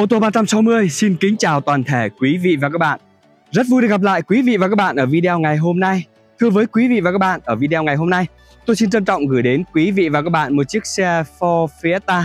Ô tô 360 xin kính chào toàn thể quý vị và các bạn. Rất vui được gặp lại quý vị và các bạn ở video ngày hôm nay. Thưa với quý vị và các bạn, ở video ngày hôm nay, tôi xin trân trọng gửi đến quý vị và các bạn một chiếc xe Ford Fiesta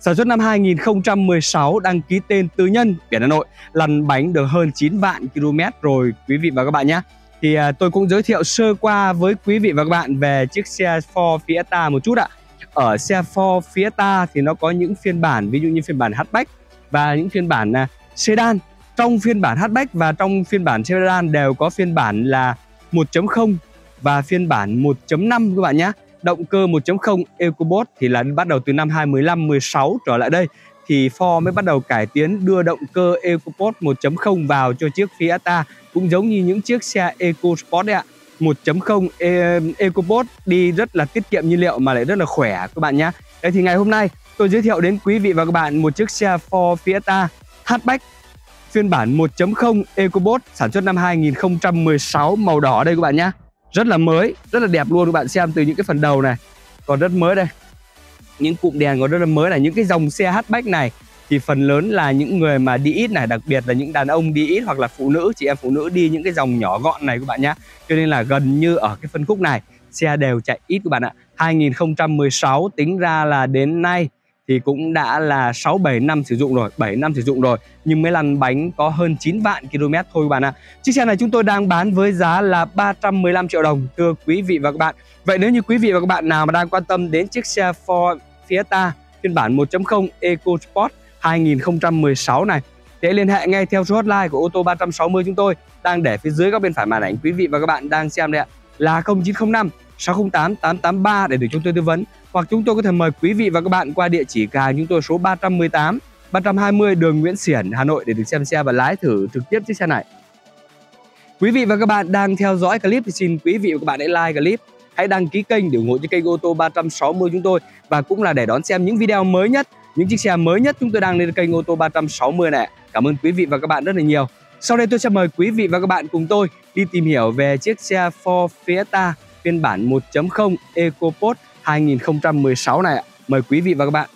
sản xuất năm 2016 đăng ký tên tư nhân biển Hà Nội, lăn bánh được hơn 9 vạn km rồi quý vị và các bạn nhé. Thì à, tôi cũng giới thiệu sơ qua với quý vị và các bạn về chiếc xe Ford Fiesta một chút ạ. Ở xe Ford Fiesta thì nó có những phiên bản ví dụ như phiên bản hatchback và những phiên bản uh, sedan. Trong phiên bản hatchback và trong phiên bản sedan đều có phiên bản là 1.0 và phiên bản 1.5 các bạn nhé. Động cơ 1.0 EcoBoost thì là bắt đầu từ năm 2015 16 trở lại đây thì Ford mới bắt đầu cải tiến đưa động cơ EcoBoost 1.0 vào cho chiếc Fiesta cũng giống như những chiếc xe EcoSport đấy ạ. 1.0 EcoBoost đi rất là tiết kiệm nhiên liệu mà lại rất là khỏe các bạn nhé. Đây thì ngày hôm nay, tôi giới thiệu đến quý vị và các bạn một chiếc xe Ford Fiesta hatchback, phiên bản 1.0 EcoBoost, sản xuất năm 2016 màu đỏ đây các bạn nhé. Rất là mới, rất là đẹp luôn các bạn xem từ những cái phần đầu này. Còn rất mới đây, những cụm đèn còn rất là mới là những cái dòng xe hatchback này thì phần lớn là những người mà đi ít này, đặc biệt là những đàn ông đi ít hoặc là phụ nữ, chị em phụ nữ đi những cái dòng nhỏ gọn này các bạn nhé. Cho nên là gần như ở cái phân khúc này, xe đều chạy ít các bạn ạ. 2016 tính ra là đến nay thì cũng đã là 6 7 năm sử dụng rồi, 7 năm sử dụng rồi nhưng mới lăn bánh có hơn 9 vạn km thôi các bạn ạ. Chiếc xe này chúng tôi đang bán với giá là 315 triệu đồng thưa quý vị và các bạn. Vậy nếu như quý vị và các bạn nào mà đang quan tâm đến chiếc xe Ford Fiesta phiên bản 1.0 EcoSport 2016 này thì hãy liên hệ ngay theo số hotline của ô tô 360 chúng tôi đang để phía dưới góc bên phải màn ảnh quý vị và các bạn đang xem đây ạ là 0905 608 883 để được chúng tôi tư vấn hoặc chúng tôi có thể mời quý vị và các bạn qua địa chỉ cửa hàng chúng tôi số 318 320 đường Nguyễn Xiển, Hà Nội để được xem xe và lái thử trực tiếp chiếc xe này. Quý vị và các bạn đang theo dõi clip thì xin quý vị và các bạn hãy like clip, hãy đăng ký kênh để ủng hộ cho kênh ô tô 360 chúng tôi và cũng là để đón xem những video mới nhất, những chiếc xe mới nhất chúng tôi đang lên kênh ô tô 360 này. Cảm ơn quý vị và các bạn rất là nhiều. Sau đây tôi sẽ mời quý vị và các bạn cùng tôi đi tìm hiểu về chiếc xe Ford Fiesta phiên bản 1.0 EcoPod 2016 này ạ. Mời quý vị và các bạn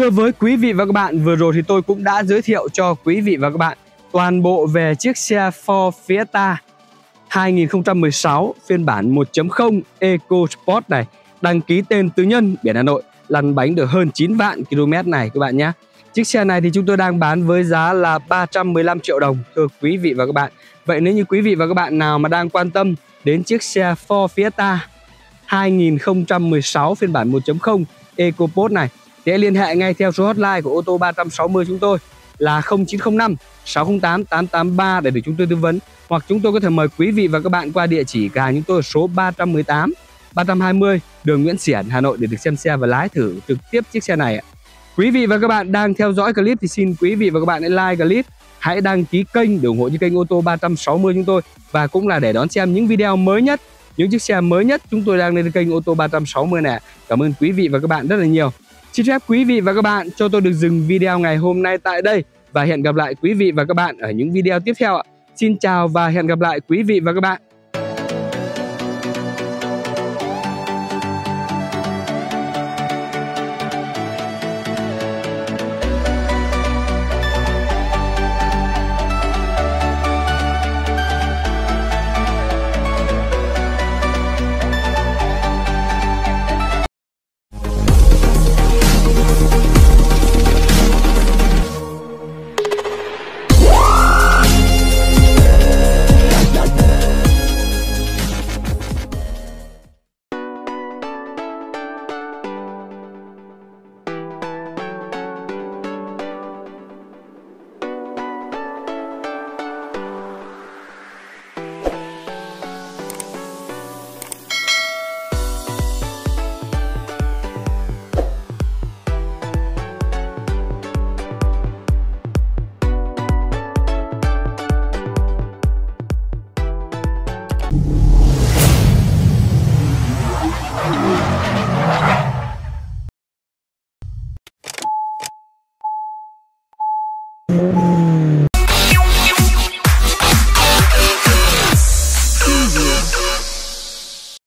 Thưa với quý vị và các bạn, vừa rồi thì tôi cũng đã giới thiệu cho quý vị và các bạn toàn bộ về chiếc xe Ford Fiesta 2016 phiên bản 1.0 EcoSport này đăng ký tên tư nhân biển Hà Nội lăn bánh được hơn 9 vạn km này các bạn nhé. Chiếc xe này thì chúng tôi đang bán với giá là 315 triệu đồng thưa quý vị và các bạn. Vậy nếu như quý vị và các bạn nào mà đang quan tâm đến chiếc xe Ford Fiesta 2016 phiên bản 1.0 EcoSport này thì hãy liên hệ ngay theo số hotline của ô tô 360 chúng tôi là 0905 608 883 để được chúng tôi tư vấn hoặc chúng tôi có thể mời quý vị và các bạn qua địa chỉ cả chúng tôi ở số 318 320 đường Nguyễn Xiển Hà Nội để được xem xe và lái thử trực tiếp chiếc xe này ạ. Quý vị và các bạn đang theo dõi clip thì xin quý vị và các bạn hãy like clip, hãy đăng ký kênh để ủng hộ cho kênh ô tô 360 chúng tôi và cũng là để đón xem những video mới nhất, những chiếc xe mới nhất chúng tôi đang lên kênh ô tô 360 này. Cảm ơn quý vị và các bạn rất là nhiều. Xin phép quý vị và các bạn cho tôi được dừng video ngày hôm nay tại đây và hẹn gặp lại quý vị và các bạn ở những video tiếp theo ạ. Xin chào và hẹn gặp lại quý vị và các bạn.